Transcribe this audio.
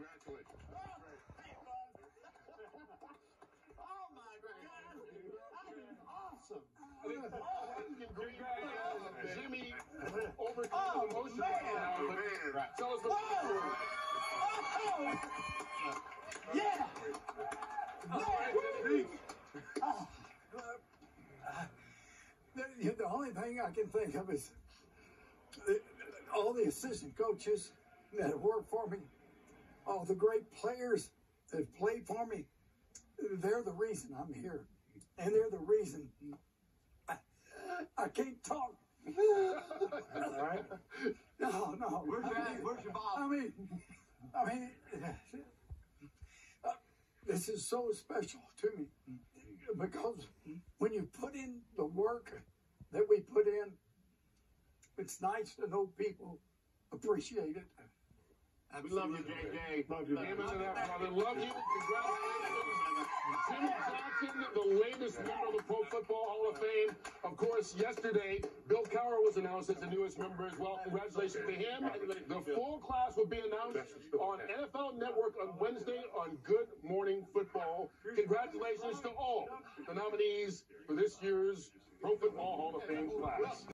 Congratulations. Oh my God! That is awesome. Jimmy overcame Oh, emotion man. right. Oh, man. Tell us what. Oh! Yeah! The, the only thing I can think of is the, all the assistant coaches that worked for me, all the great players that have played for me. They're the reason I'm here, and they're the reason I, I can't talk. All right. No, no. Where's your, I mean, where's your I mean, I mean, uh, this is so special to me because when you put in the work that we put in, it's nice to know people appreciate it. We love you, JJ. Love you, man. brother. Love you. Congratulations. Jimmy Johnson, the latest member of the Pro Football Hall of Fame. Of course, yesterday, Bill Cowher was announced as the newest member as well. Congratulations to him. The full class will be announced on NFL Network on Wednesday on Good Morning Football. Congratulations to all the nominees for this year's Pro Football Hall of Fame class.